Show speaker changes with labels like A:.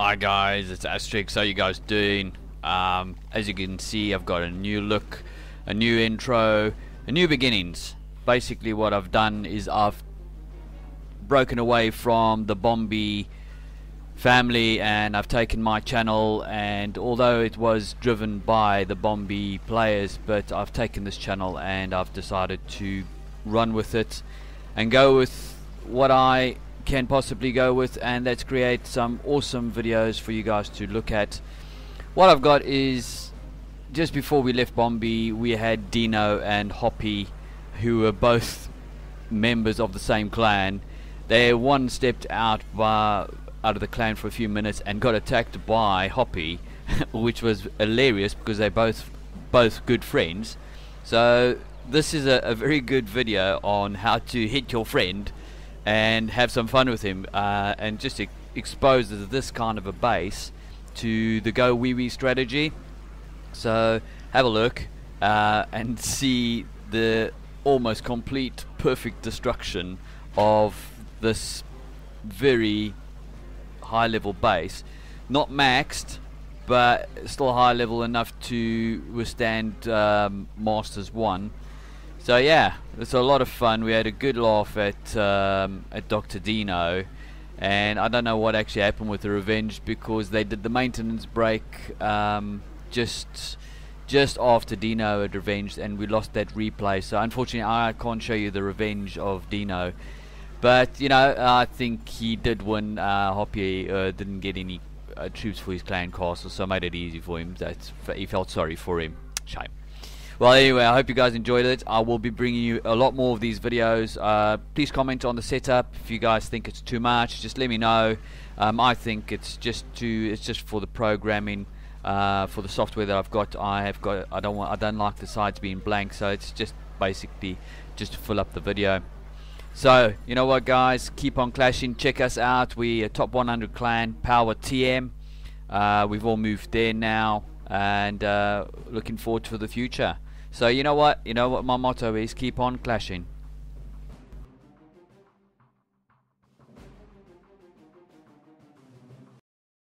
A: Hi guys, it's Astrix. How you guys doing? Um, as you can see, I've got a new look, a new intro, a new beginnings. Basically, what I've done is I've broken away from the Bombi family and I've taken my channel and although it was driven by the Bombi players but I've taken this channel and I've decided to run with it and go with what I can possibly go with and let's create some awesome videos for you guys to look at. What I've got is just before we left Bombi we had Dino and Hoppy who were both members of the same clan. They one stepped out by out of the clan for a few minutes and got attacked by Hoppy which was hilarious because they're both both good friends. So this is a, a very good video on how to hit your friend and have some fun with him uh, and just e exposes this kind of a base to the GoWiWi strategy. So have a look uh, and see the almost complete perfect destruction of this very high level base. Not maxed but still high level enough to withstand um, Masters 1 so yeah, it's a lot of fun. We had a good laugh at um, at Dr. Dino, and I don't know what actually happened with the Revenge because they did the maintenance break um, just just after Dino had revenged, and we lost that replay. So unfortunately, I can't show you the Revenge of Dino. But you know, I think he did win. Uh, Hoppy uh, didn't get any uh, troops for his clan castle, so I made it easy for him. That he felt sorry for him. Shame. Well, anyway, I hope you guys enjoyed it. I will be bringing you a lot more of these videos. Uh, please comment on the setup if you guys think it's too much. Just let me know. Um, I think it's just too. It's just for the programming, uh, for the software that I've got. I have got. I don't want. I don't like the sides being blank, so it's just basically just to fill up the video. So you know what, guys? Keep on clashing. Check us out. We are top 100 clan, Power TM. Uh, we've all moved there now, and uh, looking forward to the future. So you know what? You know what my motto is? Keep on clashing.